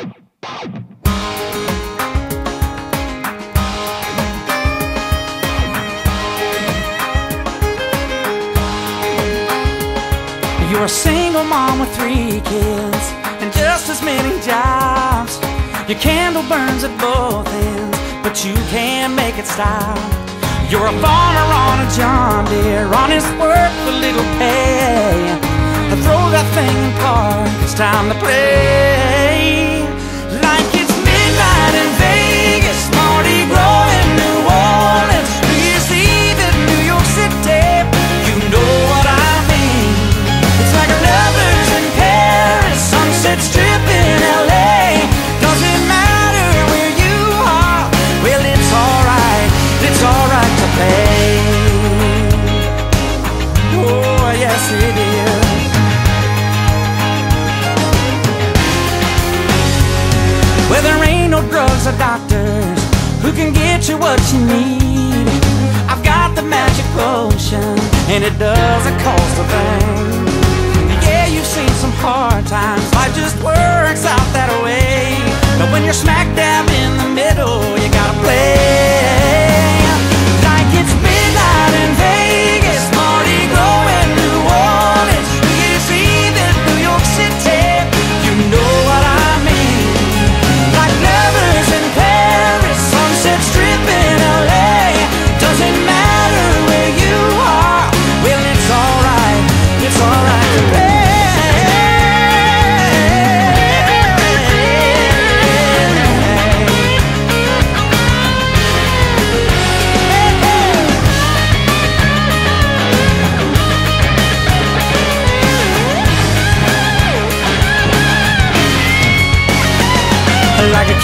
You're a single mom with three kids and just as many jobs. Your candle burns at both ends, but you can't make it stop. You're a farmer on a John Deere, honest work for little pay. Throw that thing in park, it's time to play. Or doctors who can get you what you need. I've got the magic potion, and it doesn't cost a thing. Yeah, you've seen some hard times, life just works out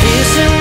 Like a kiss in